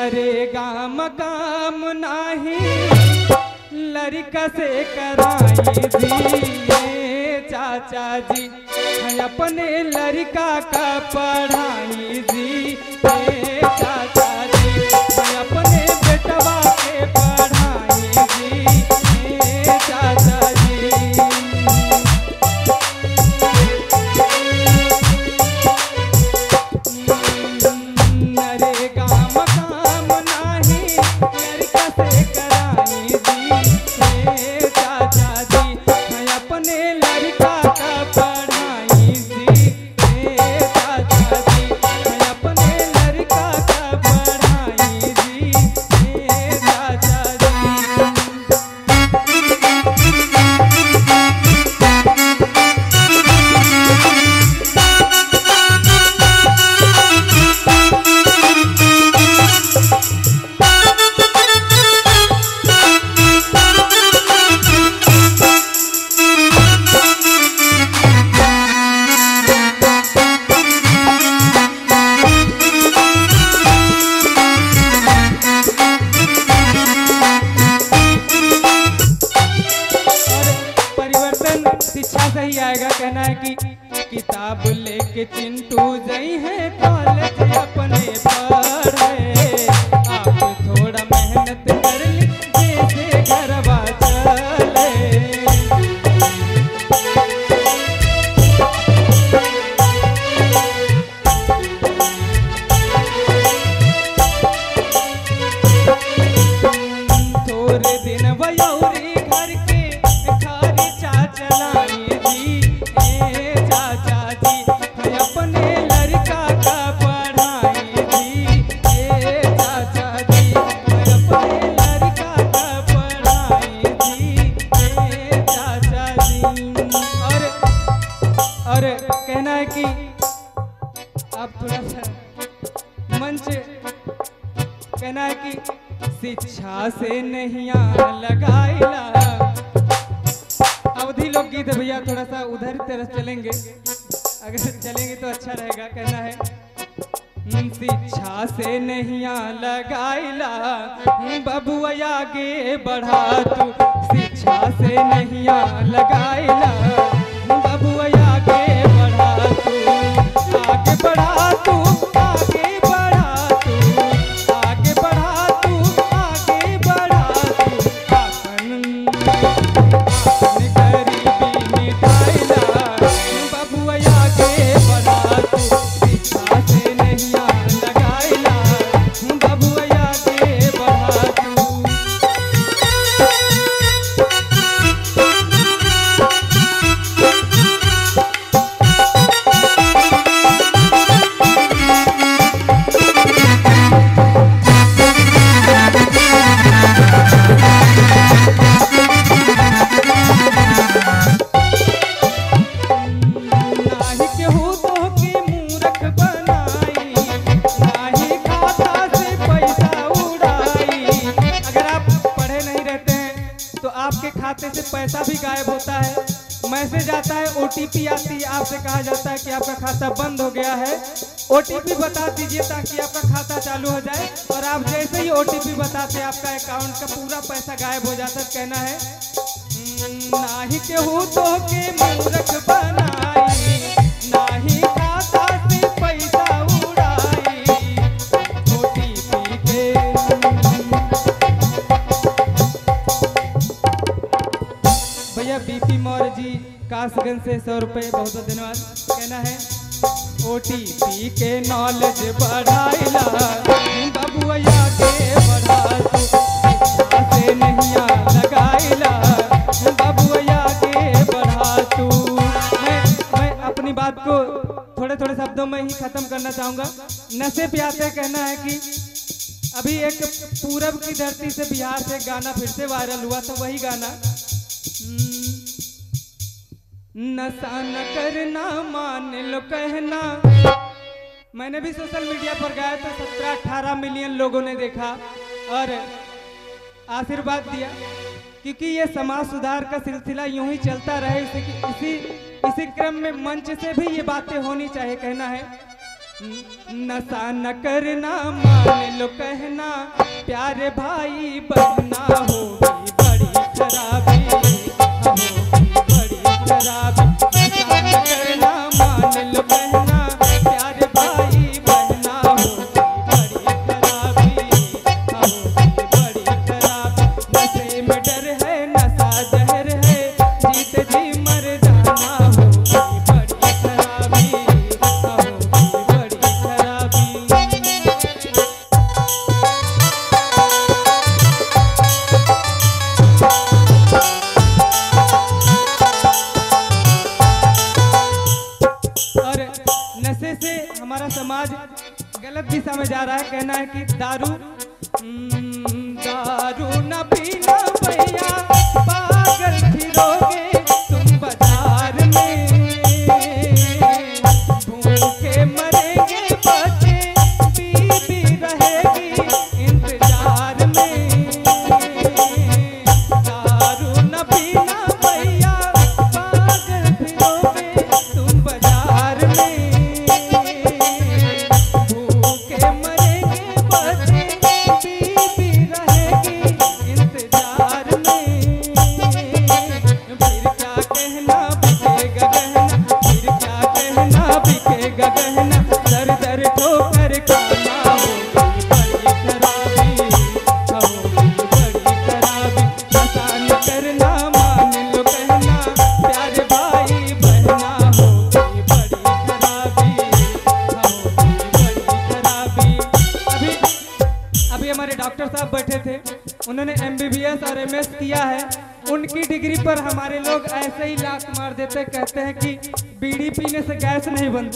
नरेगा मकाम नाही। लड़का से कराई दिए चाचा जी अपने लड़का का पढ़ाई दी से नहीं लगाइला पैसा भी गायब होता है। मैसेज आता है ओटीपी आती है, आपसे कहा जाता है कि आपका खाता बंद हो गया है। ओटीपी बता दीजिए ताकि आपका खाता चालू हो जाए। और आप जैसे ही ओटीपी बताते आपका अकाउंट का पूरा पैसा गायब हो जाता कहना है ना ही केहू के मन बनाई जी से सौ रुपये बहुत बहुत धन्यवाद। कहना है नॉलेज बढ़ाइला बबुआ के तू बबुआ के तू। मैं अपनी बात को थोड़े थोड़े शब्दों में ही खत्म करना चाहूँगा। नशे पे आते कहना है कि अभी एक पूरब की धरती से बिहार से गाना फिर से वायरल हुआ था वही गाना नशा न करना, मान लो कहना। मैंने भी सोशल मीडिया पर गाया तो सत्रह अठारह मिलियन लोगों ने देखा और आशीर्वाद दिया। क्योंकि ये समाज सुधार का सिलसिला यूँ ही चलता रहे, इसी इसी इसी क्रम में मंच से भी ये बातें होनी चाहिए, कहना है। नशा न करना, मान लो कहना, प्यारे भाई बनना होगी बड़ी खराबी मान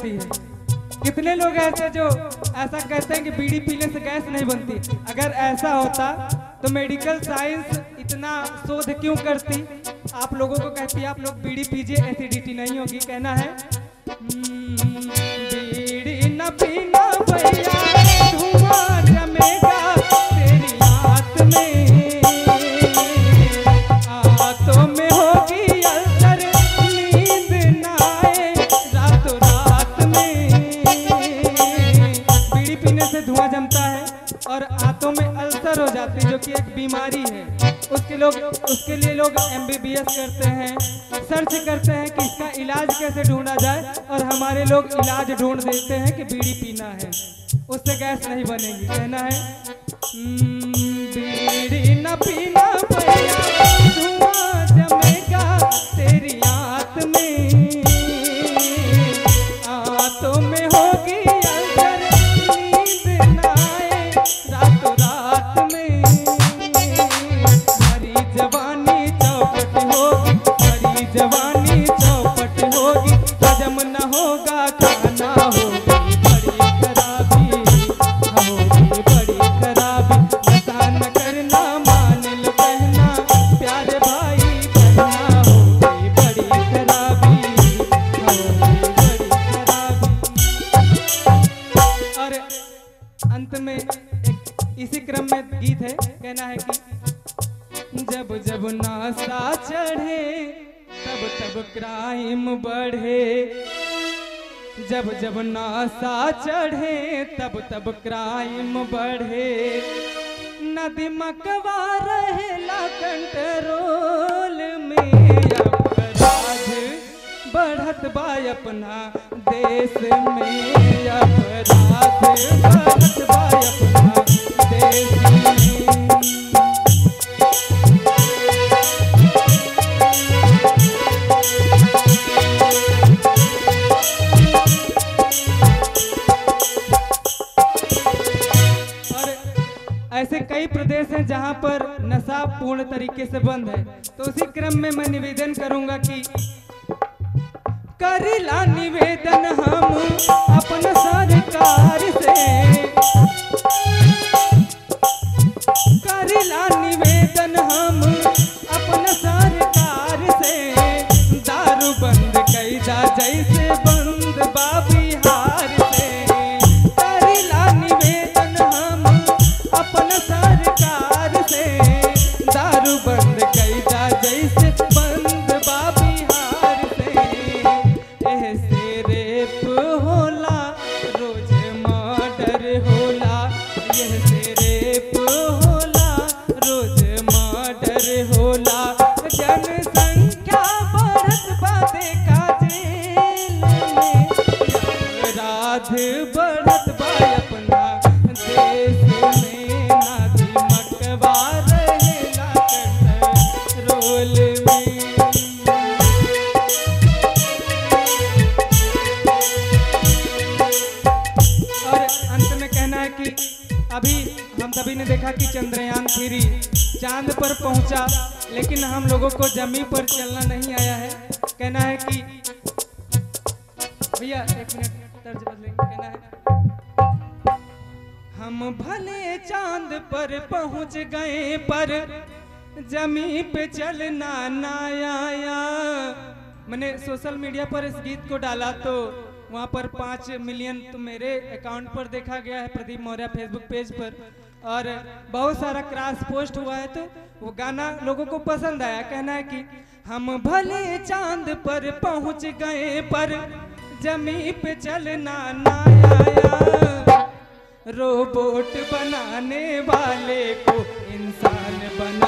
बनती है कितने लोग ऐसे जो ऐसा कहते हैं कि बीड़ी पीने से गैस नहीं बनती? अगर ऐसा होता तो मेडिकल साइंस इतना शोध क्यों करती? आप लोगों को कहती आप लोग बीड़ी पीजिए एसिडिटी नहीं होगी। कहना है "हम्म, बीड़ी न पीना भैया। जाती जो कि एक बीमारी है। उसके लोग उसके लिए लोग एमबीबीएस करते हैं। सर्च करते हैं कि इसका इलाज कैसे ढूंढा जाए और हमारे लोग इलाज ढूंढ देते हैं कि बीड़ी पीना है। उससे गैस नहीं बनेगी। कहना है "हम्म, बीड़ी न पीना जब जब नासा चढ़े, तब तब क्राइम बढ़े। नदी मकवा रहेला कंट्रोल में। अपराध बढ़त बा अपना देश में। अपराध बढ़त बा अपना देश में। कई प्रदेश हैं जहाँ पर नशा पूर्ण तरीके से बंद है। तो उसी क्रम में मैं निवेदन करूँगा कि करिला निवेदन हम अपना सरकार से। करिला निवेदन हम हम सभी ने देखा कि चंद्रयान थ्री चाँद पर पहुँचा, लेकिन हम लोगों को ज़मीन पर चलना नहीं आया है। कहना है कि भैया, एक मिनट तर्ज बदलेंगे। कहना है, हम भले चाँद पर पहुँच गए, पर जमी पे चलना ना आया। मैंने सोशल मीडिया पर इस गीत को डाला तो वहाँ पर पाँच मिलियन तो मेरे अकाउंट पर देखा गया है, प्रदीप मौर्य फेसबुक पेज पर। और बहुत सारा क्रास पोस्ट हुआ है तो वो गाना लोगों को पसंद आया। कहना है कि हम भले चाँद पर पहुँच गए, पर जमी पे चलना ना आया। रोबोट बनाने वाले को इंसान बनाना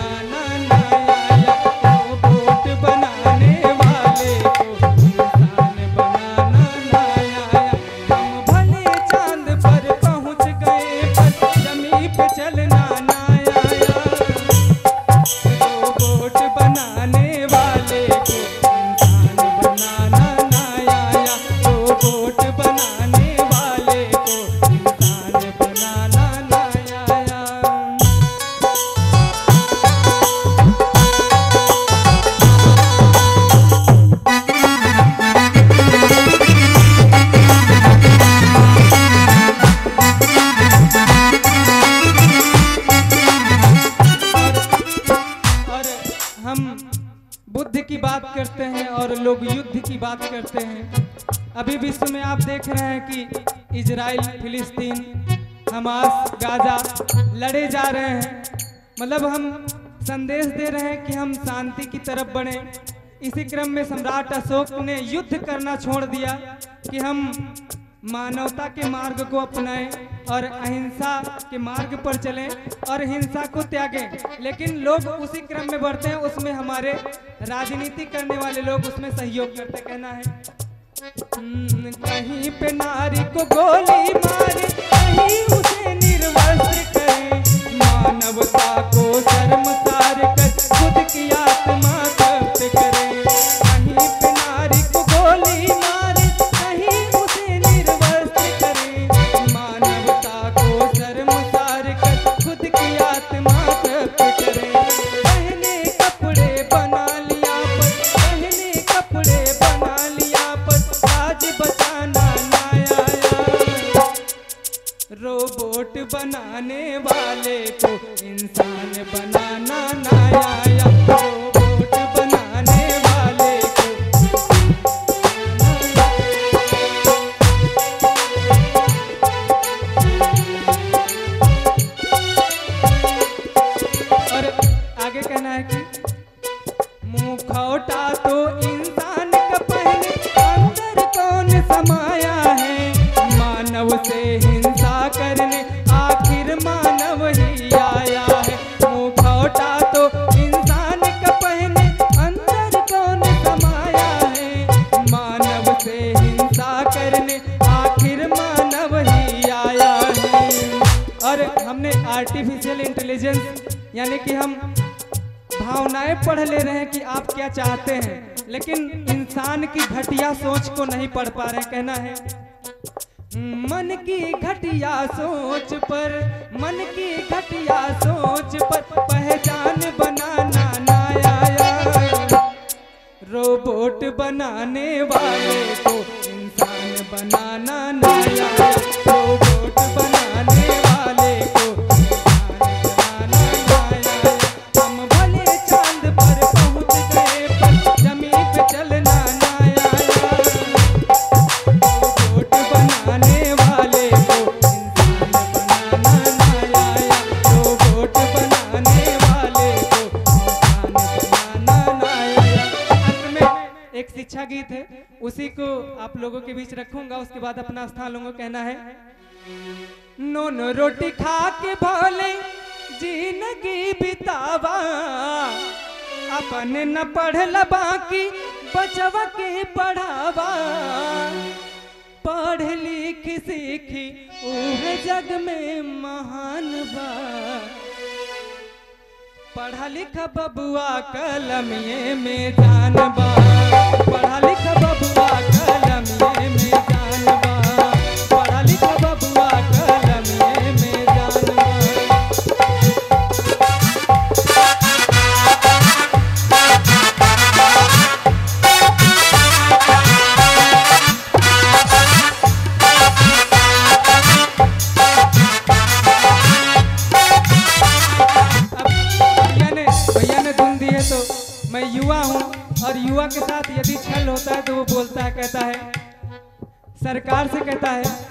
हैं। अभी विश्व में आप देख रहे हैं कि इजराइल, फिलिस्तीन, हमास, गाजा लड़े जा रहे हैं। मतलब हम संदेश दे रहे हैं कि हम शांति की तरफ़ बढ़े। इसी क्रम में सम्राट अशोक ने युद्ध करना छोड़ दिया कि हम मानवता के मार्ग को अपनाएँ। और अहिंसा के मार्ग पर चलें और हिंसा को त्यागें। लेकिन लोग उसी क्रम में बढ़ते हैं उसमें हमारे राजनीति करने वाले लोग उसमें सहयोग करते कहना है। हम्म, कहीं पे नारी को गोली मारे कहीं उसे निर्वस्त्र करे। मानवता को शर्मसार कर खुद की आत्मा तप्त इंटेलिजेंस यानी कि हम भावनाएँ पढ़ ले रहे हैं कि आप क्या चाहते हैं, लेकिन इंसान की घटिया सोच को नहीं पढ़ पा रहे कहना है। मन की घटिया सोच पर, मन की घटिया सोच पर पहचान बनाना ना आया रोबोट बनाने वाले को इंसान बनाना ना आया है उसी को आप लोगों के बीच रखूँगा, उसके बाद अपना स्थान लूँगा कहना है। नून रोटी खा के भोले, ज़िंदगी बितावा। अपन न पढ़ल बाकी, बचवा के पढ़ावा। पढ़ लिख सीखी, उह जग में महान बा। पढ़ा लिखा बबुआ कलमिए में जानबा पढ़ा लिखा बबुआ सरकार से कहता है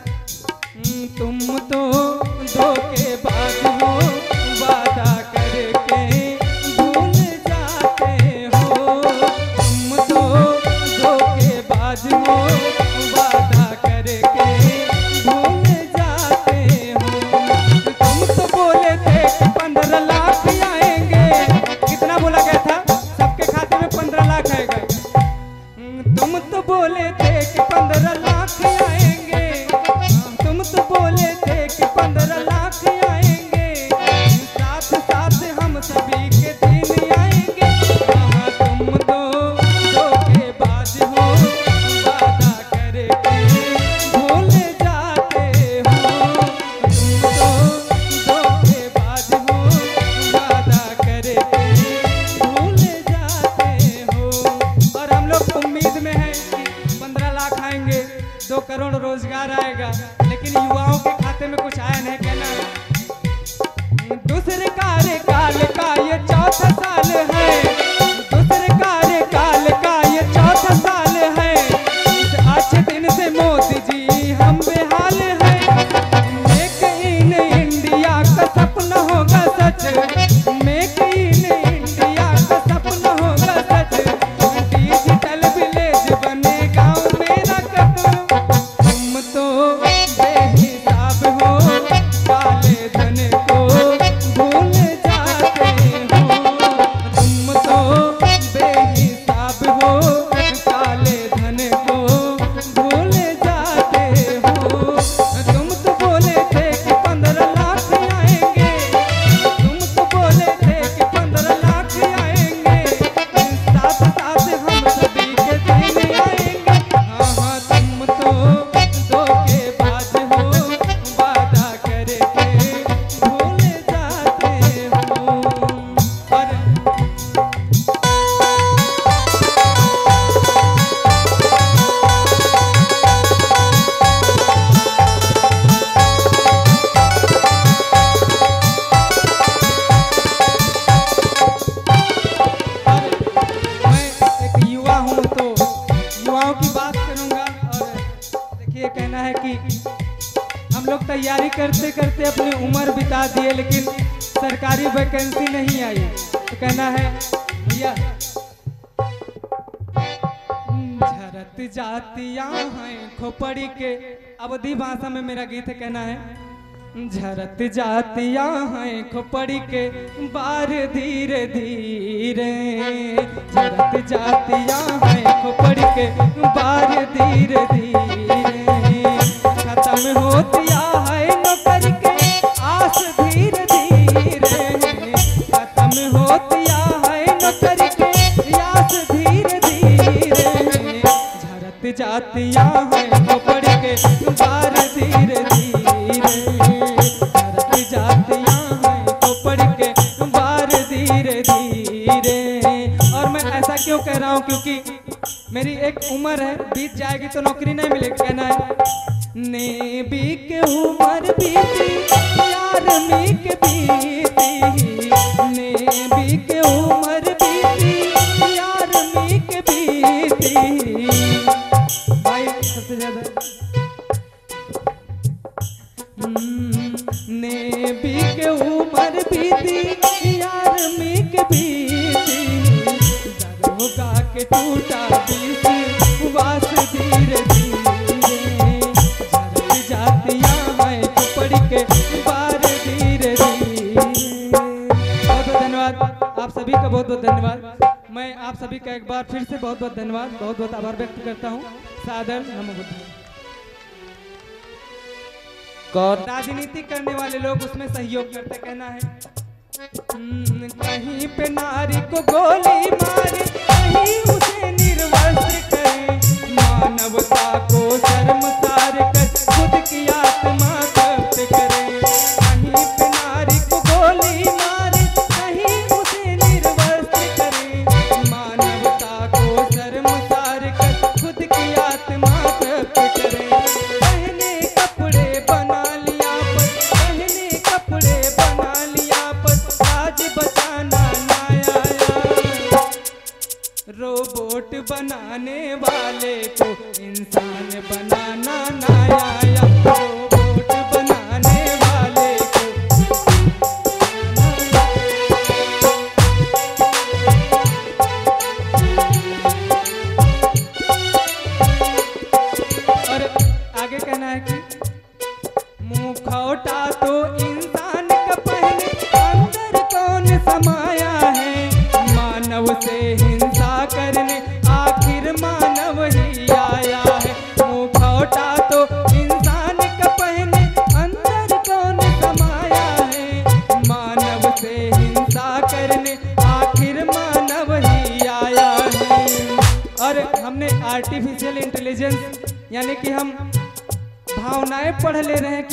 करते करते अपनी उम्र बिता दिए, लेकिन सरकारी वैकेंसी नहीं आई। तो कहना है, भैया झरत जातियाँ हैं खोपड़ी के। अवधि भाषा में मेरा गीत है, कहना है, झरत जातियाँ हैं खोपड़ी के, बार धीरे धीरे। झरत जातियाँ हैं खोपड़ी के, बार धीरे धीरे। खत्म होतिया जातियाँ हैं खोपड़ी के बार धीरे धीरे। और मैं ऐसा क्यों कह रहा हूँ? क्योंकि मेरी एक उम्र है, बीत जाएगी तो नौकरी नहीं मिलेगी, कहना है। नेबी के उम्र बीती यार मी के बीती। के धीरे धीरे। बहुत बहुत धन्यवाद। आप सभी का बहुत बहुत धन्यवाद। मैं आप सभी का एक बार फिर से बहुत बहुत धन्यवाद। बहुत बहुत आभार व्यक्त करता हूँ। सादर राजनीति करने वाले लोग उसमें सहयोग करते कहना है। हम्म, कहीं पे नारी को गोली मारे कहीं उसे निर्वस्त्र करे। मानवता को शर्मसार कर खुद की आत्मा रोबोट बनाने वाले को इंसान बनाना ना आया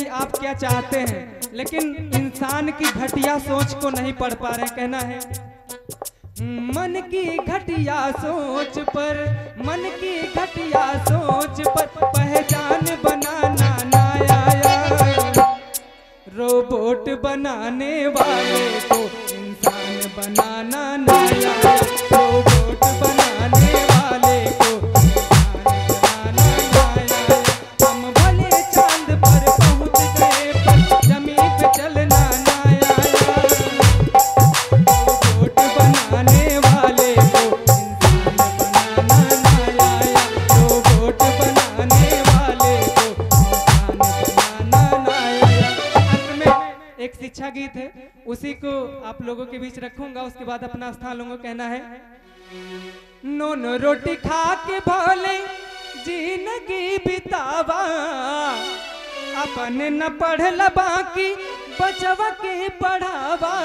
कि आप क्या चाहते हैं? लेकिन इंसान की घटिया सोच को नहीं पढ़ पा रहे, कहना है। मन की घटिया सोच पर, मन की घटिया सोच पर पहचान बनाना ना आया रोबोट बनाने वाले को इंसान बनाना ना आया बीच रखूँगा, उसके बाद अपना स्थान लूँगा, कहना है, नून रोटी खा के भोले, ज़िंदगी बितावा। अपन न पढ़ल बाकी, बचवा के पढ़ावा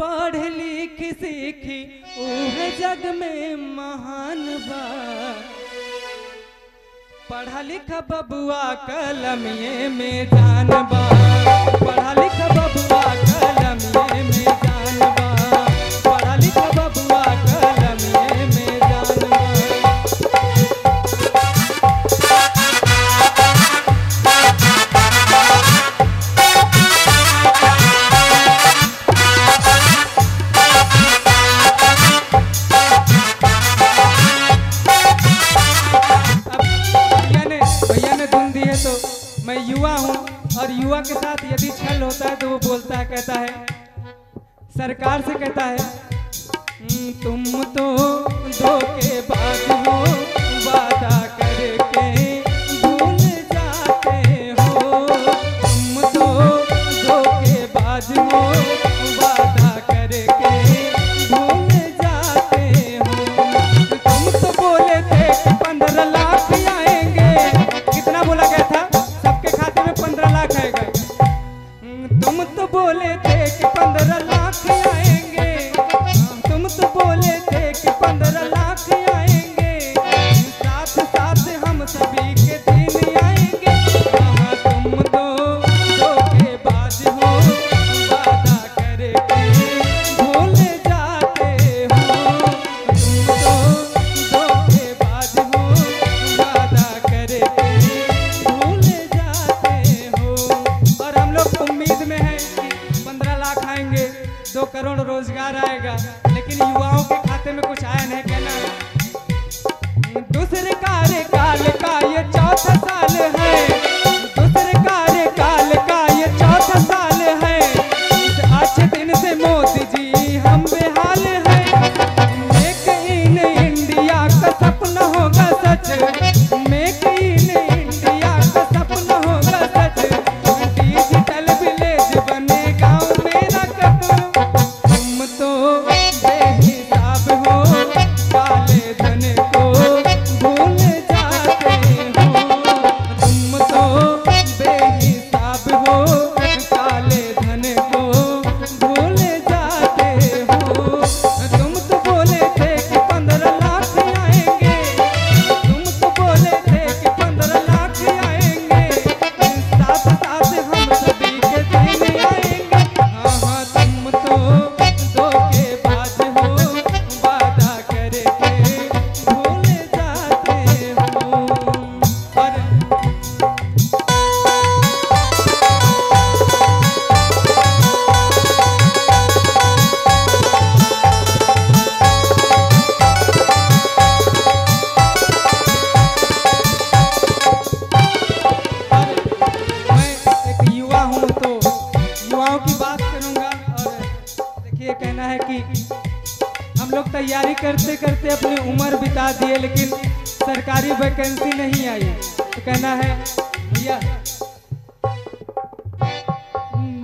पढ़ लिख सीखी, उह जग में महान बा। पढ़ा लिखा बबुआ कलमिए में जानबा पढ़ा मैं युवा हूँ और युवा के साथ यदि छल होता है तो वो बोलता है कहता है सरकार से कहता है "हम्म, तुम तो धोखेबाज हो वादा करके भूल जाते हो। तुम तो धोखेबाज हो है कि हम लोग तैयारी करते करते अपनी उम्र बिता दिए, लेकिन सरकारी वैकेंसी नहीं आई। तो कहना है, भैया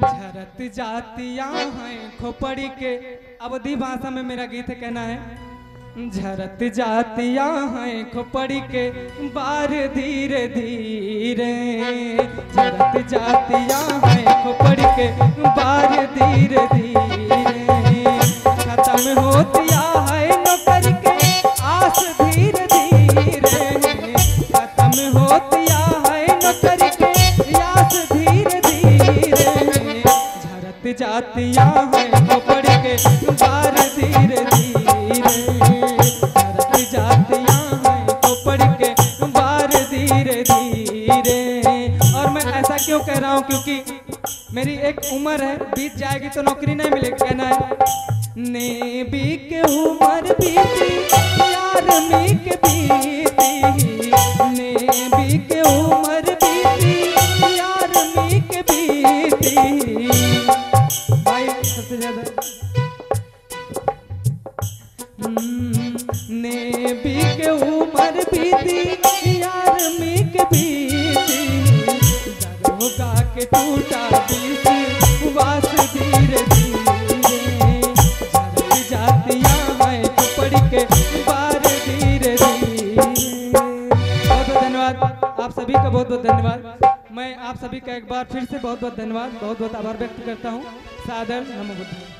झरत जातियाँ हैं खोपड़ी के। अवधि भाषा में मेरा गीत कहना है, झरत जातिया हैं खोपड़ी के, बार धीरे धीरे। झरत जातियाँ हैं खोपड़ी के, बार धीरे धीरे। खत्म होतिया है नौकरी के आस धीरे धीरे। खत्म होतिया है नौकरी के आस धीरे धीरे। झरत जातिया है खोपड़ी के बार धीरे धीरे। झरत जातिया है खोपड़ी के बार धीरे धीरे। और मैं ऐसा क्यों कह रहा हूँ? क्योंकि मेरी एक उम्र है, बीत जाएगी तो नौकरी नहीं मिलेगी, कहना है। नेबी के उमर बीती यार मी बीती। नेबी के सभी का एक बार फिर से बहुत बहुत धन्यवाद बहुत बहुत आभार व्यक्त करता हूँ। सादर नमो बुद्ध